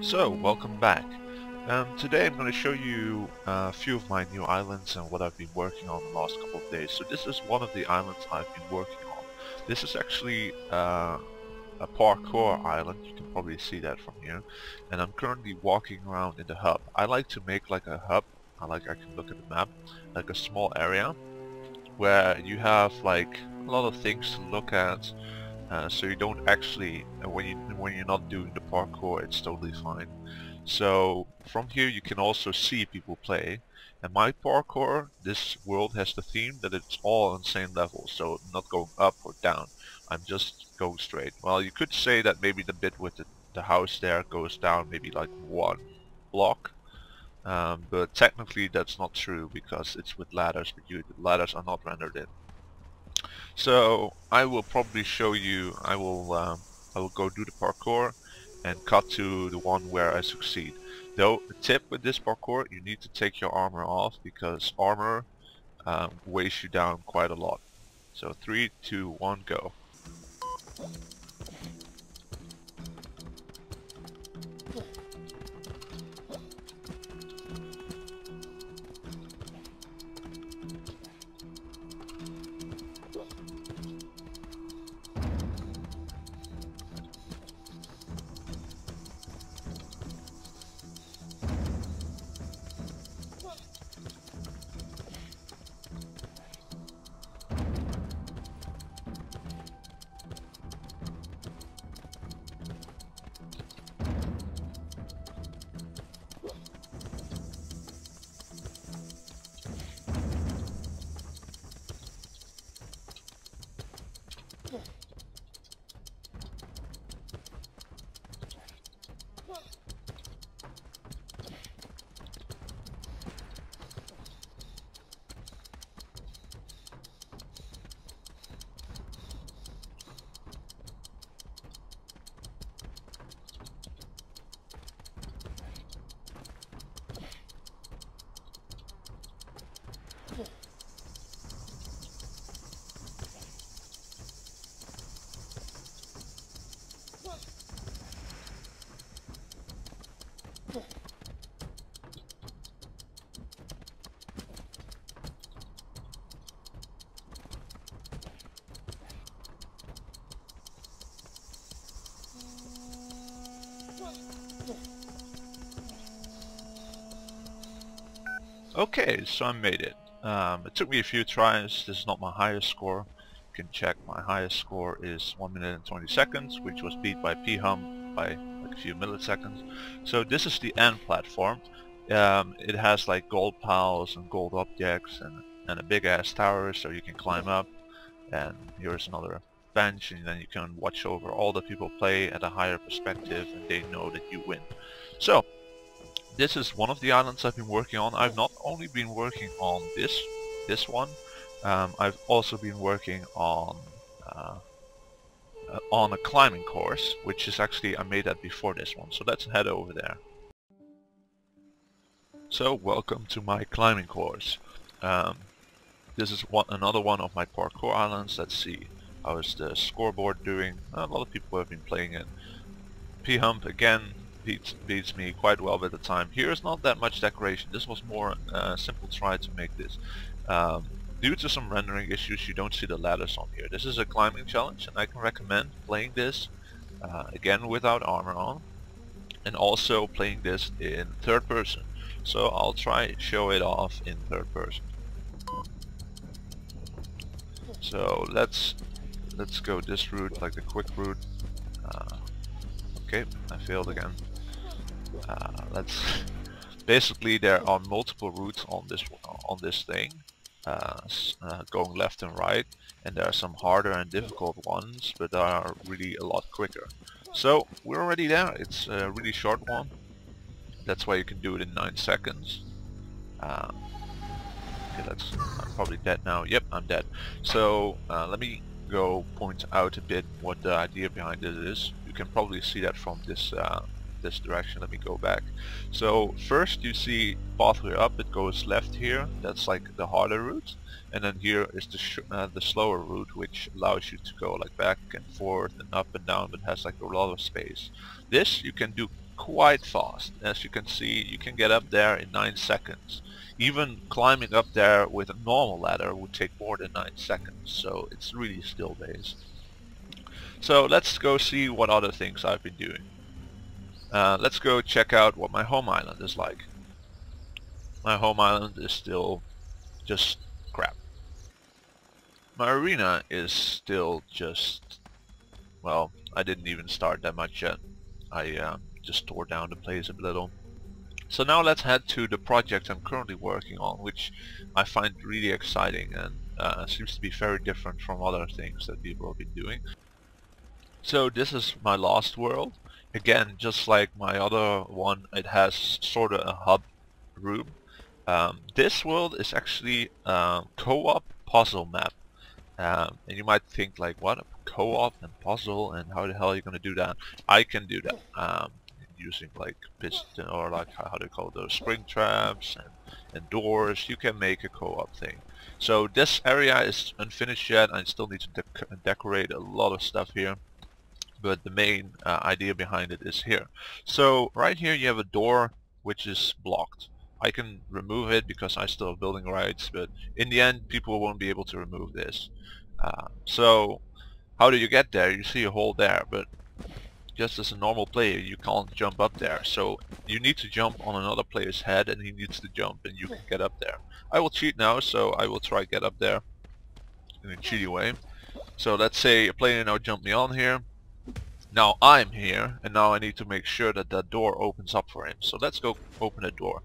So, welcome back. Um, today I'm going to show you a few of my new islands and what I've been working on the last couple of days. So this is one of the islands I've been working on. This is actually uh, a parkour island, you can probably see that from here. And I'm currently walking around in the hub. I like to make like a hub, I like I can look at the map, like a small area where you have like a lot of things to look at uh, so you don't actually when you when you're not doing the parkour it's totally fine. So from here you can also see people play. And my parkour this world has the theme that it's all on the same level so not going up or down. I'm just going straight. Well you could say that maybe the bit with the, the house there goes down maybe like one block. Um, but technically that's not true because it's with ladders but you, the ladders are not rendered in so I will probably show you, I will, um, I will go do the parkour and cut to the one where I succeed. Though, a tip with this parkour, you need to take your armor off because armor um, weighs you down quite a lot. So 3, 2, 1, go. Okay, so I made it. Um, it took me a few tries. This is not my highest score. You can check my highest score is 1 minute and 20 seconds, which was beat by P-Hum by like a few milliseconds. So this is the end platform. Um, it has like gold piles and gold objects and, and a big ass tower so you can climb up. And here's another bench and then you can watch over all the people play at a higher perspective and they know that you win. So this is one of the islands I've been working on. I've not only been working on this this one, um, I've also been working on uh, uh, on a climbing course, which is actually I made that before this one. So let's head over there. So welcome to my climbing course. Um, this is one another one of my parkour islands. Let's see how is the scoreboard doing. A lot of people have been playing it. P-Hump again beats, beats me quite well at the time. Here's not that much decoration. This was more a uh, simple try to make this. Um, due to some rendering issues, you don't see the ladders on here. This is a climbing challenge, and I can recommend playing this uh, again without armor on, and also playing this in third person. So I'll try show it off in third person. So let's let's go this route, like the quick route. Uh, okay, I failed again. Uh, let's basically there are multiple routes on this on this thing uh, uh, going left and right and there are some harder and difficult ones but are really a lot quicker. So we're already there. It's a really short one. That's why you can do it in 9 seconds. Um, okay let's I'm probably dead now. Yep I'm dead. So uh, let me go point out a bit what the idea behind it is. You can probably see that from this uh, this direction. Let me go back. So first you see pathway up, it goes left here. That's like the harder route. And then here is the uh, the slower route, which allows you to go like back and forth and up and down, but has like a lot of space. This you can do quite fast. As you can see, you can get up there in 9 seconds. Even climbing up there with a normal ladder would take more than 9 seconds, so it's really skill based. So let's go see what other things I've been doing. Uh, let's go check out what my home island is like. My home island is still just crap. My arena is still just, well, I didn't even start that much yet. I uh, just tore down the place a little. So now let's head to the project I'm currently working on, which I find really exciting and uh, seems to be very different from other things that people have been doing. So this is my last world. Again, just like my other one, it has sort of a hub room. Um, this world is actually a co-op puzzle map. Um, and you might think like, what, a co-op and puzzle and how the hell are you going to do that? I can do that. Um, using like piston or like how you call those spring traps and, and doors you can make a co-op thing so this area is unfinished yet I still need to de decorate a lot of stuff here but the main uh, idea behind it is here. So right here you have a door which is blocked. I can remove it because I still have building rights but in the end people won't be able to remove this. Uh, so how do you get there? You see a hole there but just as a normal player you can't jump up there. So you need to jump on another player's head and he needs to jump and you can get up there. I will cheat now so I will try to get up there in a cheaty way. So let's say a player now jumped me on here now I'm here and now I need to make sure that that door opens up for him so let's go open the door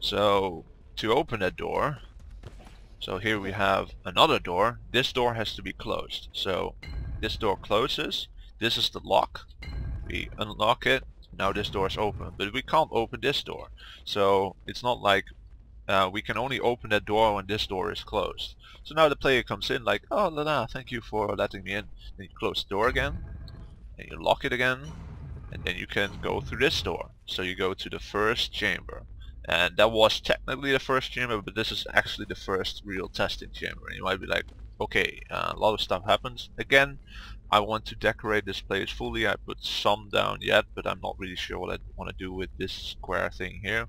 so to open that door so here we have another door this door has to be closed so this door closes this is the lock. We unlock it. Now this door is open. But we can't open this door. So it's not like uh, we can only open that door when this door is closed. So now the player comes in like, oh la la, thank you for letting me in. Then you close the door again. And you lock it again. And then you can go through this door. So you go to the first chamber. And that was technically the first chamber, but this is actually the first real testing chamber. And you might be like, okay, uh, a lot of stuff happens. Again, I want to decorate this place fully. I put some down yet, but I'm not really sure what I want to do with this square thing here.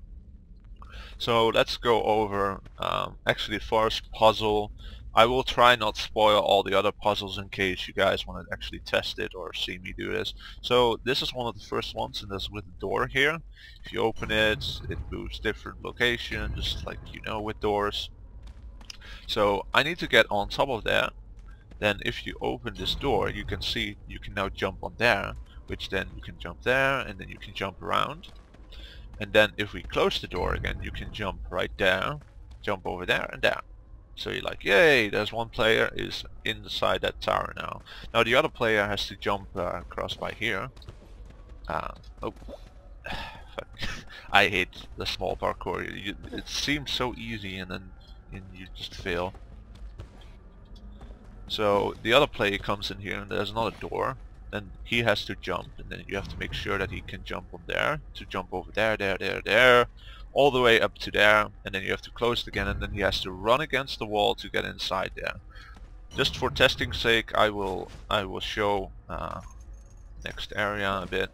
So let's go over um, actually first puzzle. I will try not spoil all the other puzzles in case you guys want to actually test it or see me do this. So this is one of the first ones and that's with the door here. If you open it, it moves different locations, just like you know with doors. So I need to get on top of that then if you open this door you can see you can now jump on there which then you can jump there and then you can jump around and then if we close the door again you can jump right there jump over there and there so you're like yay there's one player is inside that tower now. Now the other player has to jump uh, across by here. Uh, oh I hate the small parkour. You, it seems so easy and then and you just fail. So the other player comes in here and there's another door. And he has to jump and then you have to make sure that he can jump on there to jump over there, there, there, there all the way up to there and then you have to close it again and then he has to run against the wall to get inside there. Just for testing sake I will I will show uh, next area a bit.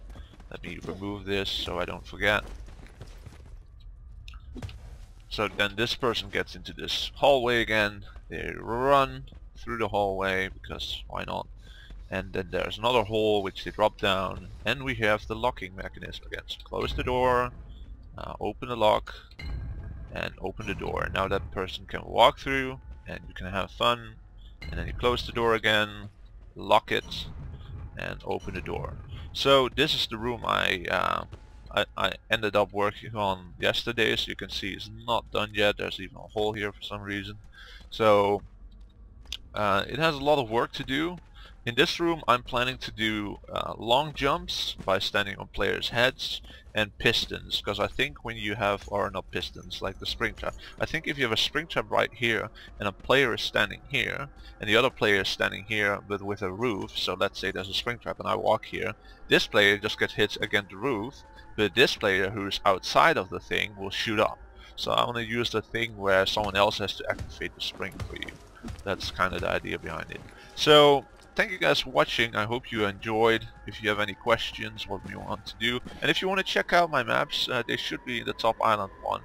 Let me remove this so I don't forget. So then this person gets into this hallway again, they run, through the hallway because why not and then there's another hole which they drop down and we have the locking mechanism again so close the door uh, open the lock and open the door. Now that person can walk through and you can have fun and then you close the door again lock it and open the door. So this is the room I, uh, I, I ended up working on yesterday. So you can see it's not done yet. There's even a hole here for some reason. So uh, it has a lot of work to do. In this room I'm planning to do uh, long jumps by standing on players' heads and pistons because I think when you have, or not pistons, like the spring trap, I think if you have a spring trap right here and a player is standing here and the other player is standing here but with a roof, so let's say there's a spring trap and I walk here, this player just gets hit against the roof but this player who's outside of the thing will shoot up. So I want to use the thing where someone else has to activate the spring for you. That's kind of the idea behind it. So thank you guys for watching. I hope you enjoyed. If you have any questions, what you want to do. And if you want to check out my maps, uh, they should be in the top island one.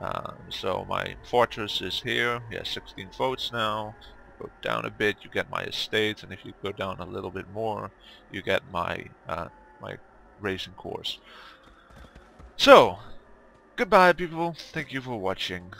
Uh, so my fortress is here. Yeah, 16 votes now. Go down a bit, you get my estate, and if you go down a little bit more, you get my uh, my racing course. So, goodbye people, thank you for watching.